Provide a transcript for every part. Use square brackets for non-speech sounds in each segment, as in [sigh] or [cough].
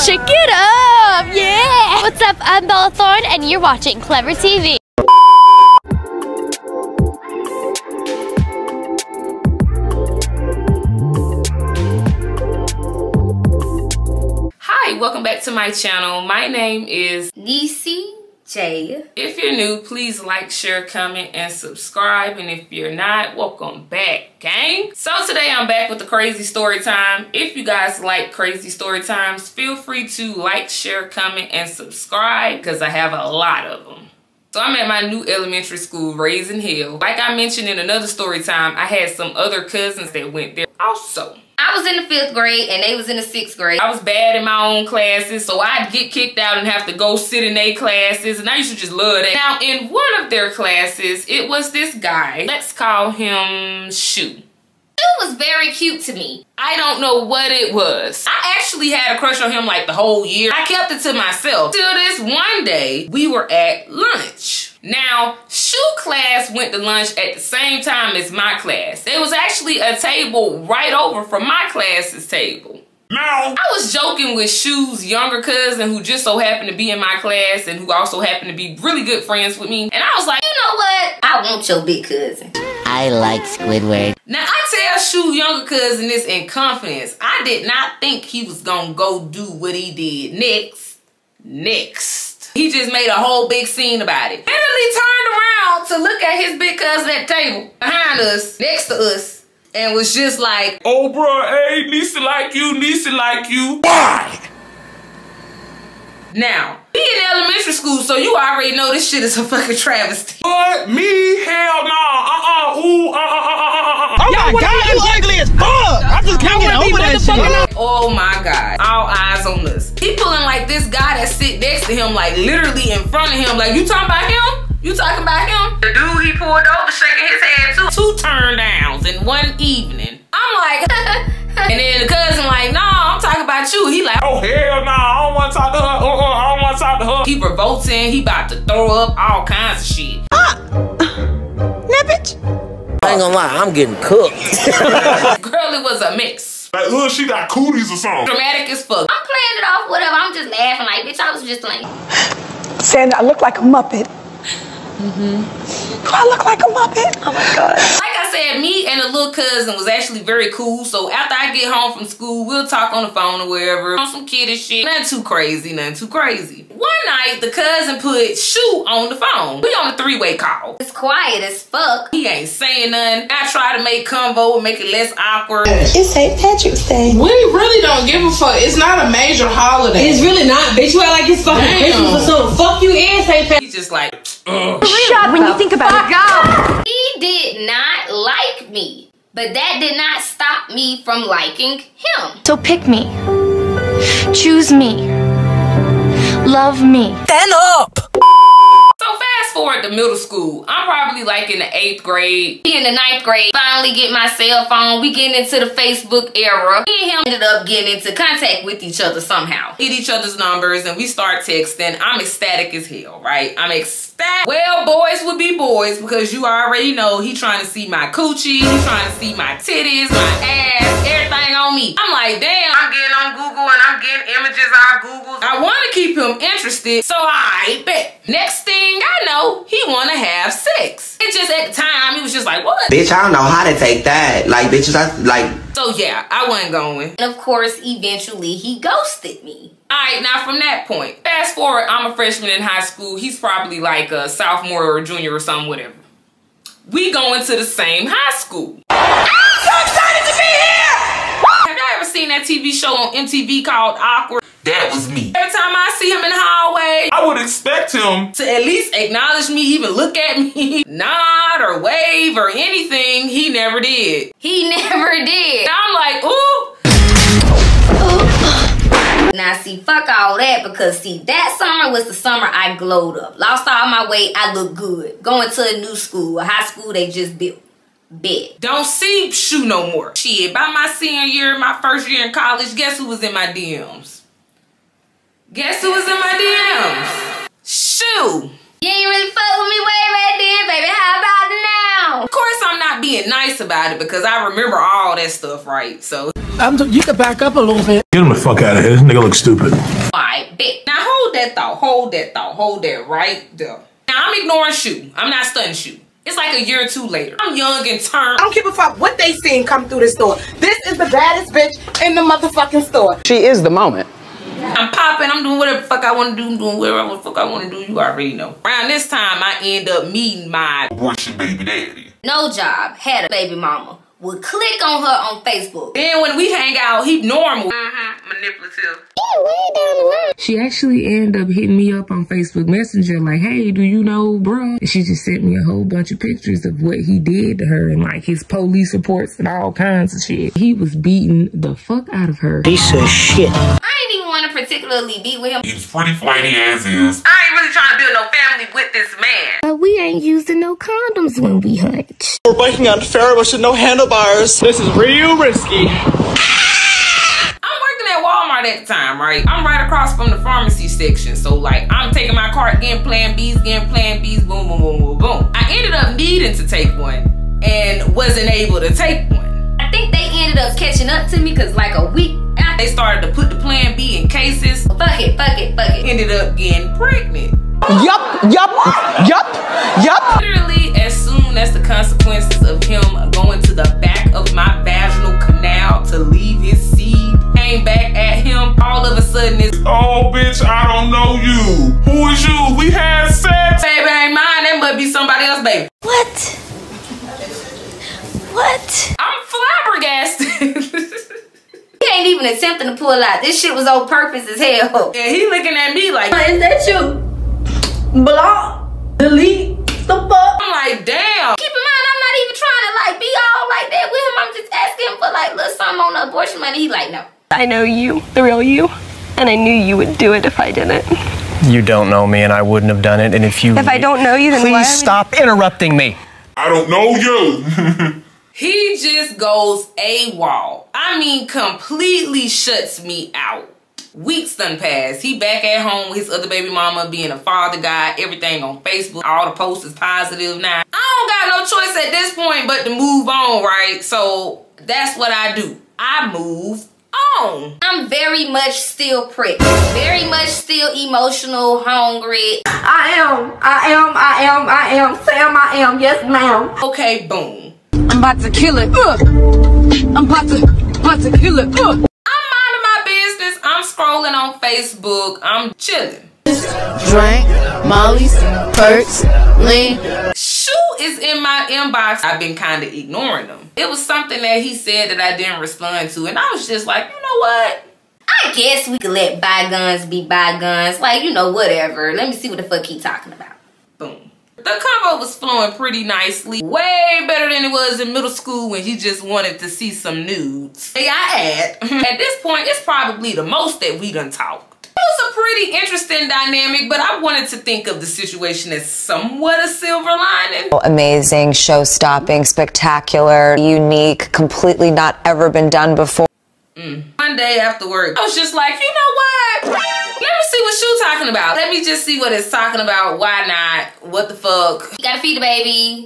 Shake it up, yeah! What's up? I'm Bella Thorne, and you're watching Clevver TV. Hi, welcome back to my channel. My name is Neicy J. If you're new, please like, share, comment, and subscribe. And if you're not, welcome back, gang. So today I'm back with the crazy story time. If you guys like crazy story times, feel free to like, share, comment, and subscribe because I have a lot of them. So I'm at my new elementary school, Raising Hell. Like I mentioned in another story time, I had some other cousins that went there also. I was in the fifth grade and they was in the sixth grade. I was bad in my own classes, so I'd get kicked out and have to go sit in their classes, and I used to just love that. Now, in one of their classes, it was this guy. Let's call him Sho. Sho was very cute to me. I don't know what it was. I actually had a crush on him like the whole year. I kept it to myself. Till this one day, we were at lunch. Now, Sho class went to lunch at the same time as my class. There was actually a table right over from my class's table. Now, I was joking with Sho's younger cousin who just so happened to be in my class and who also happened to be really good friends with me. And I was like, You know what? I want your big cousin. I like Squidward. now I tell Sho younger cousin this in confidence. I did not think he was gonna go do what he did next. Next. He just made a whole big scene about it. Literally turned around to look at his big cousin at the table behind us, next to us, and was just like, oh bro, hey, Neicy like you, Neicy like you. Why? Now, he in elementary school, so you already know this shit is a fucking travesty. What? Me? Hell no. Uh-uh. Ooh, uh-uh, uh-uh, uh-uh. Oh my god, you ugly as fuck! I just can't get over that shit. Oh my god. All eyes on us. He pulling like this guy that sit next to him, like literally in front of him. Like, you talking about him? You talking about him? The dude he pulled over shaking his head too. Two turn downs in one evening. I'm like, [laughs] and then the cousin like, no, I'm talking about you. He like, Oh hell no, I don't want to talk to her. Uh-uh, I don't want to talk to her. he revolting. He about to throw up all kinds of shit. I ain't gonna lie, I'm getting cooked. [laughs] Girl, it was a mix. Like, ugh, she got cooties or something. Dramatic as fuck. I'm playing it off, whatever. I'm just laughing like, bitch, I was just like. saying I look like a Muppet. Mm-hmm. Do I look like a Muppet? Oh my God. Like I said, me and a little cousin was actually very cool. So after I get home from school, we'll talk on the phone or wherever. On some kiddish shit. Nothing too crazy, nothing too crazy. One night, the cousin put Sho on the phone. We on a three-way call. It's quiet as fuck. He ain't saying nothing. I try to make convo and make it less awkward. It's St. Patrick's Day. We really don't give a fuck. It's not a major holiday. It's really not, bitch. You act like it's fucking Damn. Christmas or something. Fuck you and St. Patrick's. He's just like, ugh. Shut when you think about it. He did not like me, but that did not stop me from liking him. So pick me. Choose me. Love me. So fast forward to middle school. I'm probably like in the eighth grade. He In the ninth grade, finally get my cell phone. We getting into the Facebook era. Me and him ended up getting into contact with each other somehow. Hit each other's numbers and we start texting. I'm ecstatic as hell, right? I'm ecstatic. Well, boys would be boys because you already know he trying to see my coochie, he trying to see my titties, my ass, everything on me. I'm like, damn, I'm getting on Google and I'm getting images off Google. I want to keep him interested, so I bet. Next thing I know, he want to have sex. It just at the time, he was just like, what? Bitch, I don't know how to take that. Like, bitches, I like. So yeah, I wasn't going. And of course, eventually he ghosted me. All right, now from that point, fast forward, I'm a freshman in high school. He's probably like a sophomore or a junior or something, whatever. We going to the same high school. I'm so excited to be here! Have y'all ever seen that TV show on MTV called Awkward? That was me. Every time I see him in the hallway, I would expect him. to at least acknowledge me, even look at me, [laughs] nod or wave or anything, he never did. He [laughs] never did. And I'm like, ooh, Now see, fuck all that because see, that summer was the summer I glowed up. Lost all my weight, I looked good. Going to a new school, a high school they just built. Bet. don't see Sho no more. Shit, by my senior year, my first year in college, guess who was in my DMs? Guess who was in my DMs? Sho. You ain't really fuck with me way back then, baby. How about now? Of course I'm not being nice about it because I remember all that stuff, right? So, I'm you can back up a little bit. Get him the fuck out of here. This nigga looks stupid. alright, bet. Now hold that thought, hold that thought, hold that right there. Now I'm ignoring Sho. I'm not stunning Sho. It's like a year or two later. I'm young and turned. I don't give a fuck what they seen come through the store. This is the baddest bitch in the motherfucking store. She is the moment. I'm popping. I'm doing whatever the fuck I want to do. I'm doing whatever the fuck I want to do. You already know. Around this time, I end up meeting my Abortion baby daddy. No job, had a baby mama. Would click on her on Facebook. Then when we hang out, he normal. Mm-hmm. Manipulative. She actually ended up hitting me up on Facebook Messenger, like, hey, do you know bro? And she just sent me a whole bunch of pictures of what he did to her and like his police reports and all kinds of shit. He was beating the fuck out of her. Piece of shit. I ain't even want to particularly be with him. He's pretty flighty as is. I ain't really trying to build no family with this man. But we ain't using no condoms when we hunt. We're biking on Faribash with no handlebars. This is real risky. I'm working at Walmart at the time, right? I'm right across from the pharmacy section. So like I'm taking my cart, getting plan B's, getting plan B's, boom, boom, boom, boom, boom. I ended up needing to take one and wasn't able to take one. I think they ended up catching up to me because like a week after, They started to put the plan B in cases. fuck it, fuck it, fuck it. Ended up getting pregnant. Yup, yup, yup, yup. Literally, as soon as the consequences of him going to the back of my vaginal canal to leave his seed came back at him, all of a sudden it's Oh, bitch, I don't know you. Who is you? We had sex. baby ain't mine. That must be somebody else, baby. What? What? I'm flabbergasted. [laughs] He ain't even attempting to pull out. This shit was on purpose as hell. and he looking at me like, Is that you? Block. Delete. The fuck? I'm like, damn. Keep in mind, I'm not even trying to like be all like that with him. I'm just asking for like little something on the abortion money. He like, no. I know you, the real you, and I knew you would do it if I didn't. You don't know me, and I wouldn't have done it. And if you If I don't know you, then please why would- stop interrupting me. I don't know you. [laughs] He just goes AWOL. I mean, completely shuts me out. Weeks done passed. He back at home with his other baby mama, being a father guy, everything on Facebook. All the posts is positive now. I don't got no choice at this point but to move on, right? So that's what I do. I move on. I'm very much still pricked. Very much still emotional, hungry. I am. I am. I am. I am. Sam, I am. Yes, ma'am. Okay, boom. I'm about to kill it. Ugh. I'm about to, about to kill it. Ugh. I'm scrolling on Facebook. I'm chilling. Drink, Molly's, perks, lean. Sho is in my inbox. I've been kind of ignoring them. It was something that he said that I didn't respond to, and I was just like, you know what? I guess we could let bygones be bygones. Like, you know, whatever. Let me see what the fuck he talking about. Boom. The convo was flowing pretty nicely. Way better than it was in middle school when he just wanted to see some nudes. May I add, [laughs] at this point, it's probably the most that we done talked. It was a pretty interesting dynamic, but I wanted to think of the situation as somewhat a silver lining. Amazing, show stopping, spectacular, unique, completely not ever been done before. Mm. One day after work, I was just like, you know what? Let me see what Sho talking about. Let me just see what it's talking about. Why not? What the fuck? You gotta feed the baby.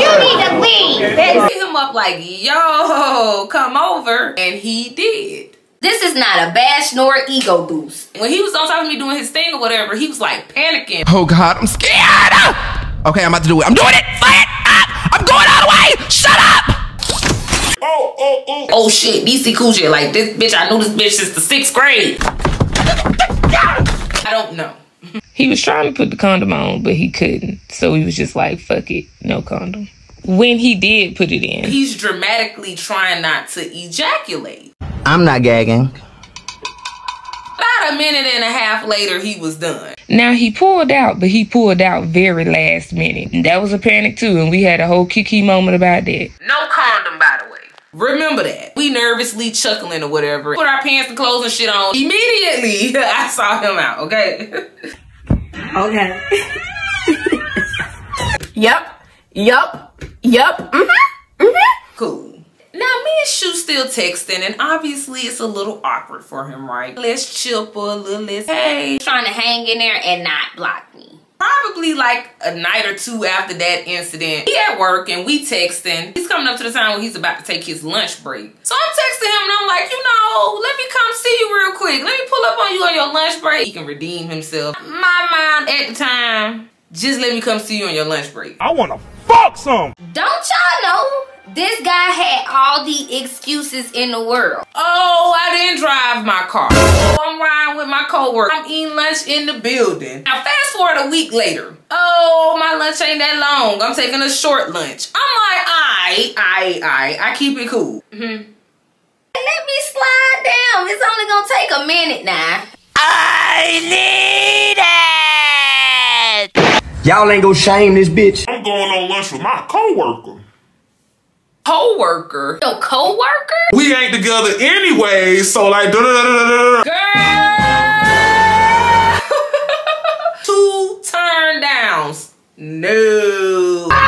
You need to leave. Hit him up like, yo, come over. And he did. This is not a bash nor ego boost. When he was on top of me doing his thing or whatever, he was like panicking. Oh God, I'm scared. Okay, I'm about to do it. I'm doing it. Fight up. Ah, I'm going all the way. Shut up. Oh, oh, oh. Oh shit, DC Coochie, like this bitch, I knew this bitch since the sixth grade. I don't know. [laughs] He was trying to put the condom on, but he couldn't. So he was just like, fuck it, no condom. When he did put it in, He's dramatically trying not to ejaculate. I'm not gagging. About a minute and a half later, he was done. now he pulled out, but he pulled out very last minute. And that was a panic too, and we had a whole kiki moment about that. No condom, by the way. Remember that. We nervously chuckling or whatever. Put our pants and clothes and shit on. Immediately, [laughs] I saw him out, okay? [laughs] Okay. [laughs] Yup. Yup. Yup. Mm-hmm. mm hmm cool. Now, me and Sho still texting, and obviously it's a little awkward for him, right? Let's chill for a little, let's, hey. Trying to hang in there and not block me. Probably like a night or two after that incident. He at work and we texting. He's coming up to the time when he's about to take his lunch break. So I'm texting him and I'm like, you know, let me come see you real quick. Let me pull up on you on your lunch break. He can redeem himself. My mind at the time, just let me come see you on your lunch break. I wanna fuck some. Don't y'all know this guy had all the excuses in the world? Oh, I didn't drive my car. Oh, I'm riding with my coworker. I'm eating lunch in the building. Now fast forward a week later. Oh, my lunch ain't that long. I'm taking a short lunch. I'm like, I, I, I, I keep it cool. Mm-hmm. Let me slide down. It's only gonna take a minute now. I need it! Y'all ain't gonna shame this bitch. I'm going on lunch with my coworker. Co-worker? Your co-worker? We ain't together anyway, so like da da da da da. Girl! [laughs] Two turn downs. No. [laughs]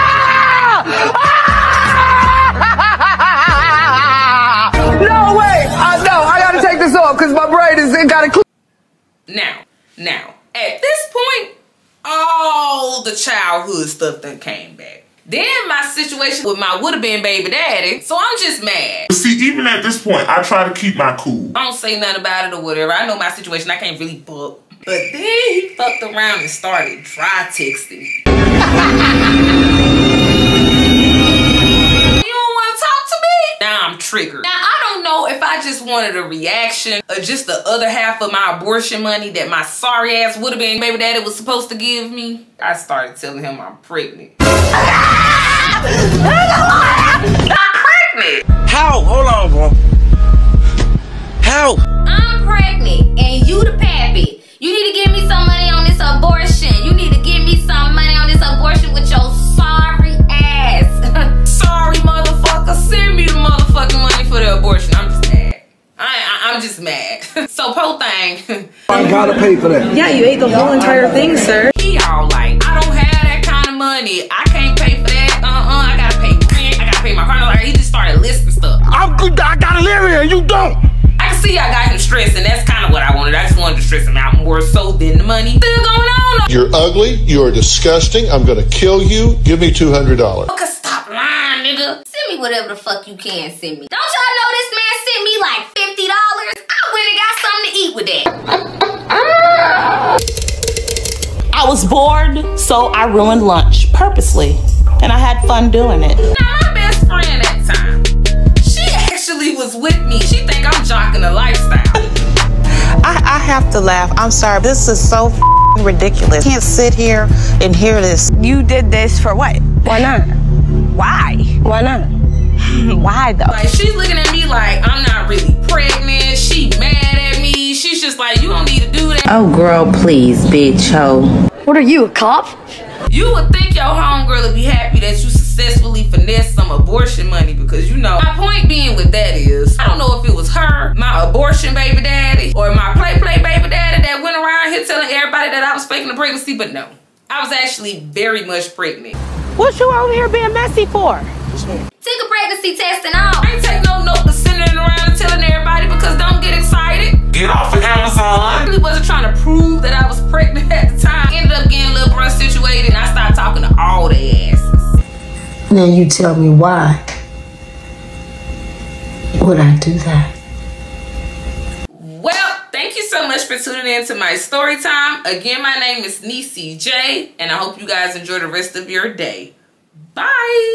No way! I know. I gotta take this off because my brain is it got a. Now, now, at this point, all the childhood stuff that came back. Then my situation with my would have been baby daddy, so I'm just mad. See, even at this point, I try to keep my cool. I don't say nothing about it or whatever. I know my situation. I can't really book. But then he fucked around and started dry texting. [laughs] you don't want to talk to me? Now I'm triggered. Now I don't know if I just wanted a reaction or just the other half of my abortion money that my sorry ass would have been baby daddy was supposed to give me. I started telling him I'm pregnant. [laughs] I'm pregnant. How? Hold on, bro. How? I'm pregnant mad. so, po thing. [laughs] I gotta pay for that. Yeah, you ate the whole entire thing, sir. He all like, I don't have that kind of money. I can't pay for that. Uh-uh. I gotta pay rent. I gotta pay my car. Like, he just started listing stuff. I'm good. I gotta live here. You don't. I can see I got him stressed, and that's kind of what I wanted. I just wanted to stress him out more so than the money. Still going on. You're ugly. You are disgusting. I'm gonna kill you. Give me two hundred dollars. Fucker, stop lying, nigga. Send me whatever the fuck you can send me. Don't y'all know this man sent me like $50? I went and got something to eat with that. I was bored, so I ruined lunch purposely. And I had fun doing it. Now, my best friend at time, she actually was with me. She think I'm jocking the lifestyle. I, I have to laugh. I'm sorry. This is so ridiculous. I can't sit here and hear this. You did this for what? Why not? Why? Why not? [laughs] Why though? Like she's looking at me like I'm not really pregnant. She mad at me. She's just like, you don't need to do that. Oh, girl, please, bitch, ho. What are you, a cop? You would think your homegirl would be happy that you successfully finessed some abortion money because you know. My point being with that is, I don't know if it was her, my abortion baby daddy, or my play play baby daddy that went around here telling everybody that I was faking the pregnancy, but no. I was actually very much pregnant. What you over here being messy for? Take a pregnancy test and all. I ain't take no note to sending it around Now you tell me why would I do that? Well, thank you so much for tuning in to my story time. Again, my name is Neicy J, and I hope you guys enjoy the rest of your day. Bye.